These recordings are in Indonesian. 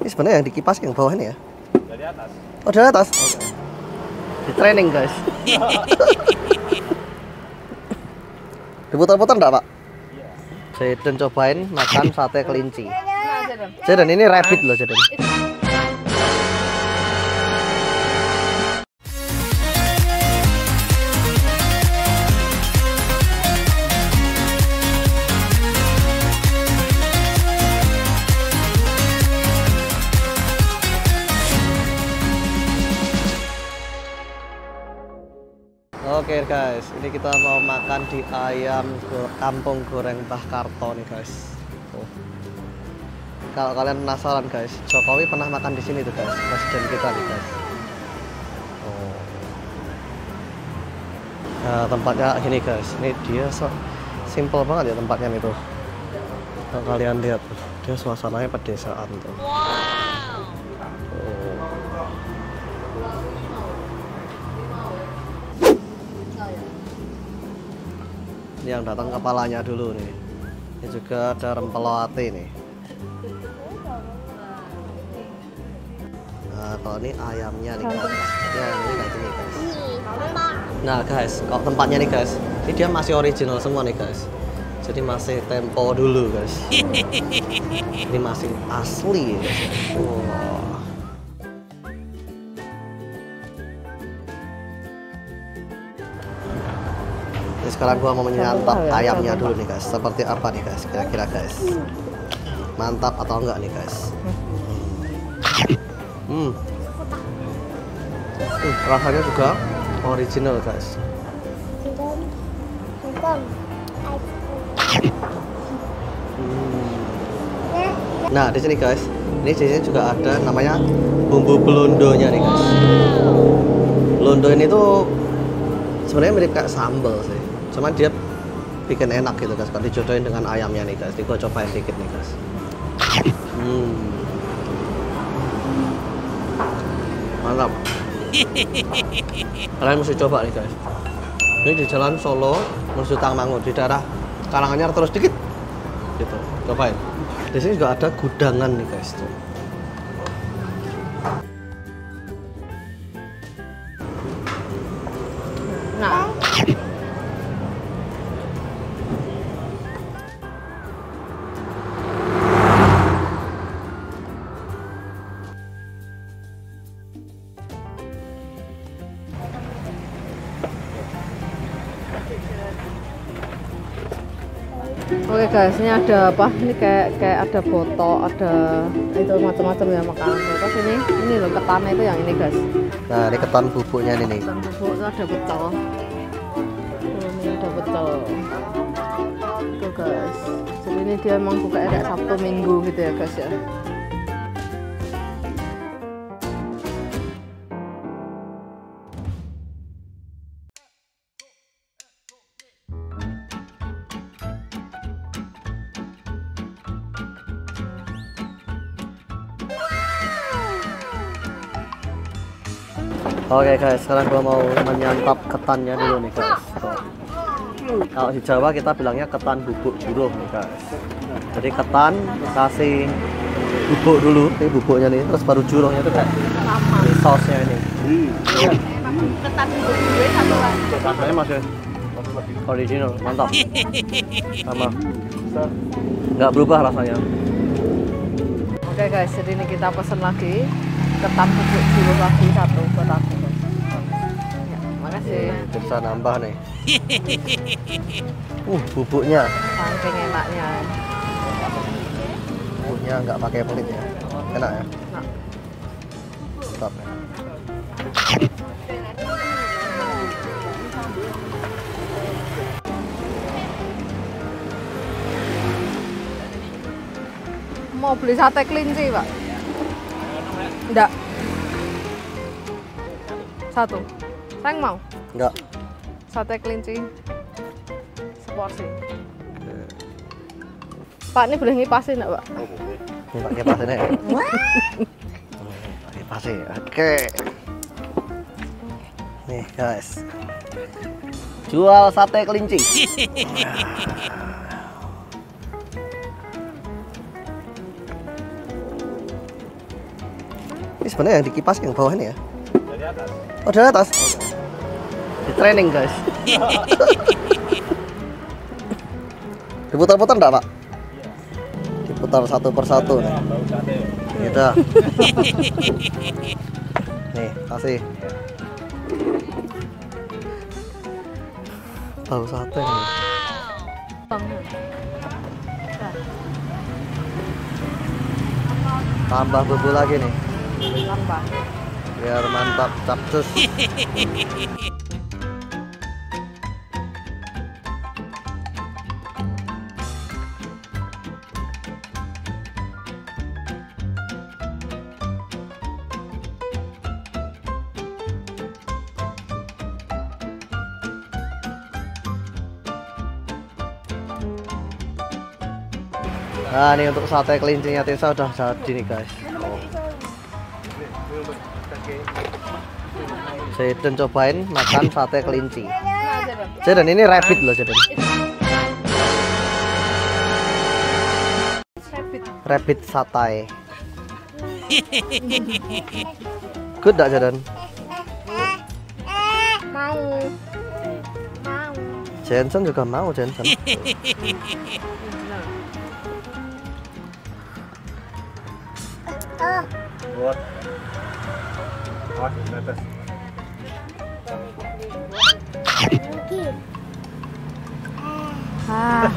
Ini sebenarnya yang dikipas yang bawah ini ya? Dari atas. Oh dari atas? Oke. Di training guys. Diputar-putar enggak pak? Iya. Jaden cobain makan sate kelinci. Nah. Jaden ini rabbit loh Jaden. Oke guys, ini kita mau makan di ayam kampung goreng Mbah Karto nih guys. Tuh. Kalau kalian penasaran guys, Jokowi pernah makan di sini tuh guys, presiden kita nih guys. Oh. Nah, tempatnya gini guys, ini dia so- simple banget ya tempatnya nih tuh. Kalau kalian lihat dia suasananya pedesaan tuh. Oh. Yang datang kepalanya dulu nih. Ini juga ada rempelo ate nih. Nah, kalau ini ayamnya nih guys. Ya, ini kayak gini guys. Nah guys, kalau tempatnya nih guys, ini dia masih original semua nih guys. Jadi masih tempo dulu guys. Ini masih asli guys. Wah. Sekarang gua mau menyantap ayamnya dulu nih guys. Seperti apa nih guys? Kira-kira guys. Mantap atau enggak nih guys? Hmm. Uh, rasanya juga original guys. Hmm. Nah di sini guys, ini di sini juga ada namanya bumbu belondonya nih guys. Londo ini tuh sebenarnya mirip kayak sambal sih. Cuman dia bikin enak gitu guys. Kalau dijodohin dengan ayamnya nih guys. Ini gua cobain dikit nih guys. Hmm. Mantap. Kalian mesti coba nih guys. Ini di jalan Solo menuju Tangmangu di daerah Karanganyar terus dikit. Gitu. Cobain. Di sini juga ada gudangan nih guys tuh. Oke guys, ini ada apa? Ini kayak kayak ada boto, ada itu macam-macam ya makanan. Terus ini ini loh ketannya itu yang ini guys. Nah, ini ketan bubuknya ini nih. Dan bubuk itu ada. Tuh, ini ada pecel. Tuh guys. Jadi ini dia emang buka kayak Sabtu Minggu gitu ya guys ya. Oke guys, sekarang gua mau menyantap ketannya dulu nih guys. Kalau di Jawa kita bilangnya ketan bubuk juruh nih guys. Jadi ketan kasih bubuk dulu, ini bubuknya nih, terus baru juruhnya itu kayak ini sausnya ini. Ketan. Rasanya masih original, mantap. Sama. Nggak berubah rasanya. Oke guys, jadi ini kita pesen lagi ketan bubuk dulu lagi satu buat makasih. Bisa nambah nih. Uh, bubuknya, Saking enaknya. bubuknya nggak pakai pelit ya. Enak ya. Nah, Mantap ya. mau beli sate kelinci pak? Enggak. Satu. Sayang mau Enggak. sate kelinci seporsi. Pak ini boleh ngipasin enggak pak? Ini pakai pasirnya ya. Pakai pasir. Oke. Nih guys. Jual sate kelinci. Ini sebenarnya yang dikipas yang bawah ini ya. Dari atas. Oh dari atas. Di training guys. Diputar-putar enggak pak? Diputar satu persatu nih. Gitu. Nih kasih. Bau sate nih. Tambah bumbu lagi nih. Tambah. Biar mantap capcus. Nah ini untuk sate kelincinya Tisa udah jadi nih guys. Jaden cobain makan sate kelinci. Jaden ini rabbit loh Jaden. Rabbit. Satay. Good gak Jaden? Mau. Mau. Jensen juga mau Jensen. Buat. Awas, netes. Ah.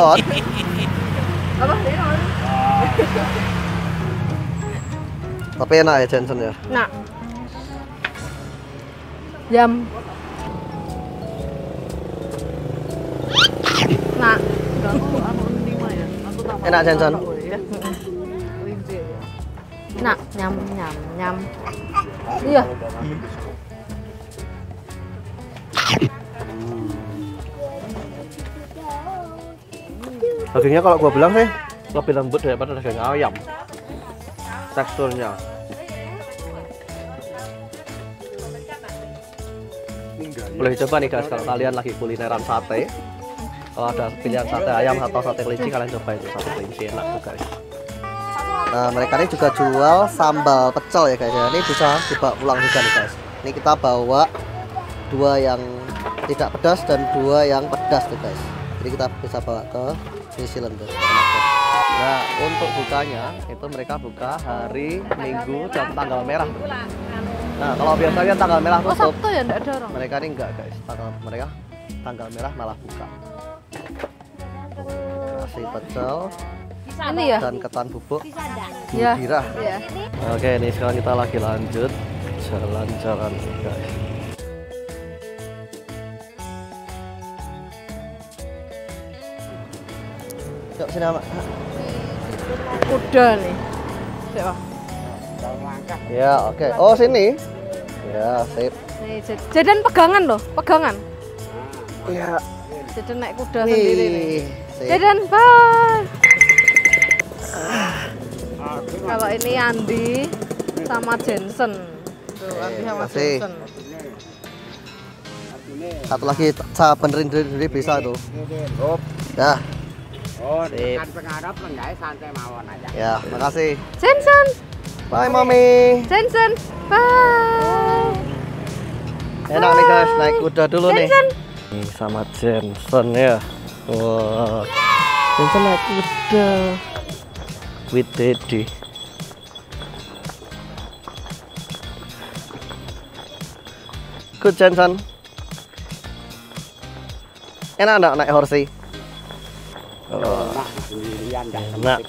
Hot. Apa? Tapi enak ya Jensen ya. Nak. Jam. Nak. Enak Jensen. Nak, nyam nyam nyam. Iya. Dagingnya kalau gua bilang sih lebih lembut daripada daging ayam. Teksturnya. Boleh coba nih guys kalau kalian lagi kulineran sate. Kalau ada pilihan sate ayam atau sate kelinci kalian coba itu sate kelinci enak tuh guys. Nah mereka ini juga jual sambal pecel ya guys ya. Ini bisa dibawa pulang juga nih guys. Ini kita bawa dua yang tidak pedas dan dua yang pedas tuh guys. Jadi kita bisa bawa ke New Zealand tuh. Nah untuk bukanya itu mereka buka hari Minggu jam tanggal merah. Nah kalau biasanya tanggal merah Oh, tutup, ya enggak ada orang. mereka ini enggak guys. Tanggal mereka tanggal merah malah buka. Nasi pecel Ini ya? dan ketan bubuk Ya. Iya. Oke, ini sekarang kita lagi lanjut jalan-jalan guys. Yuk sini Mak. Kuda nih. Siapa? Ya, oke. Oh, sini. Ya, sip. Nih, Jadan pegangan loh, pegangan. Iya. Jadan naik kuda sendiri nih. Wih, sip. Jadan, bye. Kalau ini Andi sama Jensen. Tuh, Andi sama kasih. Jensen. Satu lagi saya benerin sendiri bisa tuh. Dah, Oh, kan pengarap enggak santai mawon aja. ya, makasih. Jensen, Bye, Mami. Jensen, bye. Enak nih guys, naik kuda dulu nih. Jensen. Nih sama Jensen ya. Wah. Jensen naik kuda. With Daddy. Good Jensen. Enak enggak naik horsey? Oh, enak.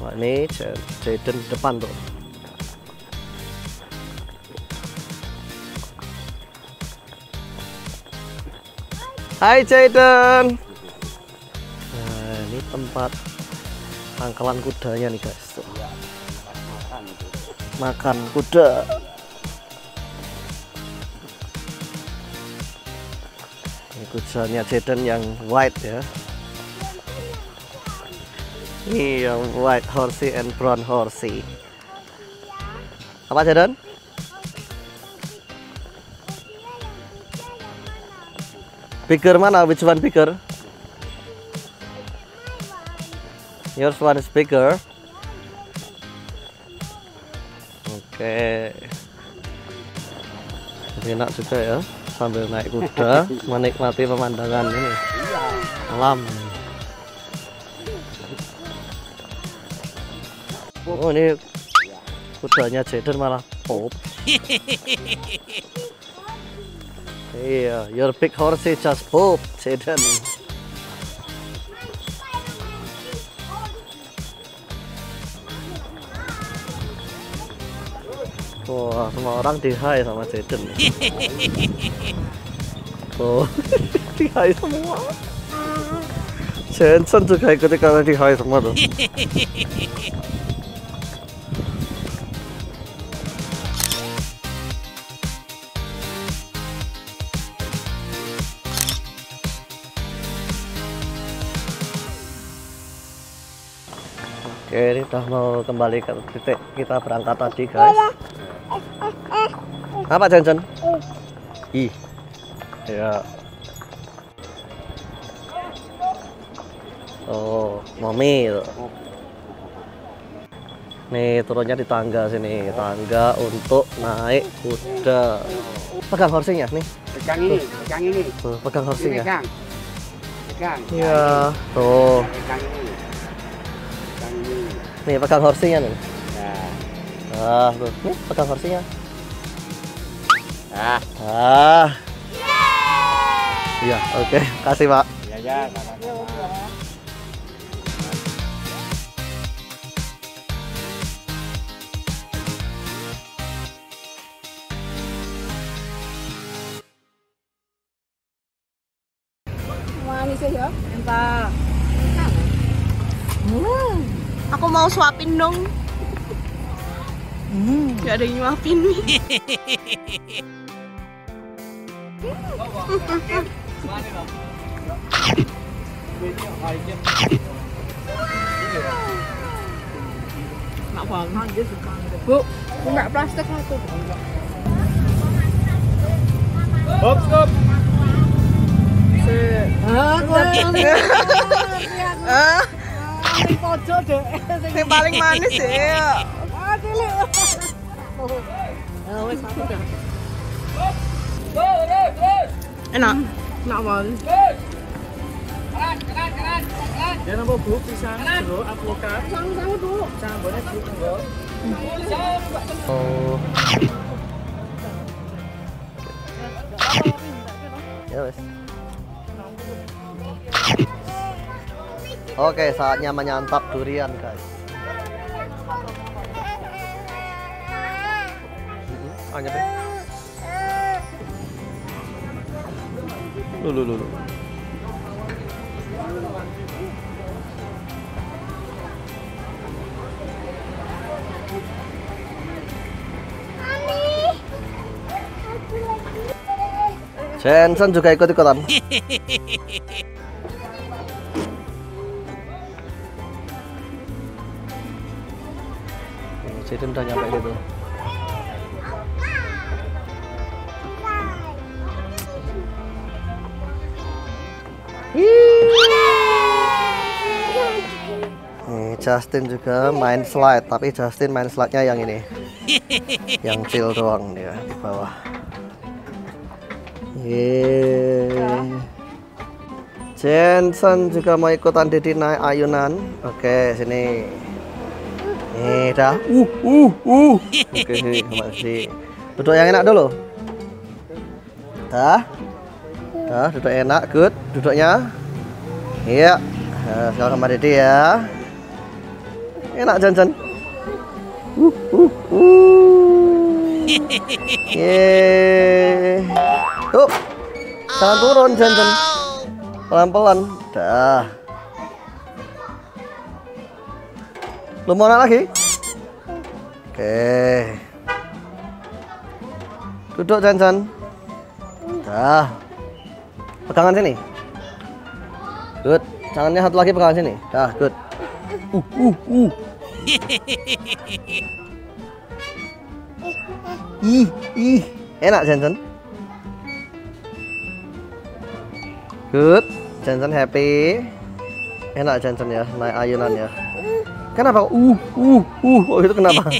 Wah ini Jaden depan tuh. Hai Jaden. Nah, ini tempat pangkalan kudanya nih guys. Makan kuda. Ini kudanya Jaden yang white ya. Ini yang white horsey and brown horsey. Apa Jaden? Bigger mana? Which one bigger? Yours one is bigger. Oke. Enak juga ya sambil naik kuda menikmati pemandangan ini. Alam. Oh ini kudanya Jaden malah pop. iya, your big horse is just pop, Jaden. Wah, semua orang di high sama Jaden. Oh, di high semua. Jensen juga ikut ikutan di high semua tuh. Oke, ini udah mau kembali ke titik kita berangkat tadi, guys. Apa Jensen? Ih, ya. Oh, mami. Nih turunnya di tangga sini, tangga untuk naik kuda. Pegang horsinya nih, Pegang ini, pegang ini. tuh pegang Ini horsinya. pegang. Pegang. Iya, tuh. Pegang ini. Pegang ini. Nih pegang horsinya nih. Ah, tuh. Nih pegang horsinya. Ah, Ah. Iya, oke. Kasih, Pak. ya ya, sama-sama. Aku mau suapin dong. Gak ada yang nyuapin nih. Bu, minyak plastik lah tuh. Hop, stop. Ah, yang paling manis ya. Enak. Enak banget. Ya nambah bu, pisang, jeruk, alpukat. Sama-sama bu. Campurnya bu, enggak. Oh. Ya wes. Oke, saatnya menyantap durian, guys. Ah, nyampe. Lu, lu, lu, lu. Jensen juga ikut-ikutan. Jadi udah nyampe gitu. Nih, Justin juga main slide, tapi Justin main slide-nya yang ini. yang chill doang dia di bawah. Yeay. Jensen juga mau ikutan Didi naik ayunan. Oke, sini. Nih, dah. Uh, uh, uh. Oke, masih. Duduk yang enak dulu. Dah. Dah, duduk enak, good. Duduknya. Iya. Nah, sekarang sama Didi ya. Enak, Jensen. Uh, uh, uh. Yeay. Tuh. Jangan turun, Jensen. Pelan-pelan. Dah. Lu mau naik lagi? Oke. Duduk, Jensen. Dah. Pegangan sini. Good. Tangannya satu lagi pegangan sini. Dah, good. Uh, uh, uh. Ih, ih. Enak, Jensen. Good. Jensen happy. Enak Jensen ya, naik ayunan ya. Kenapa? Uh, uh, uh. Oh, itu kenapa?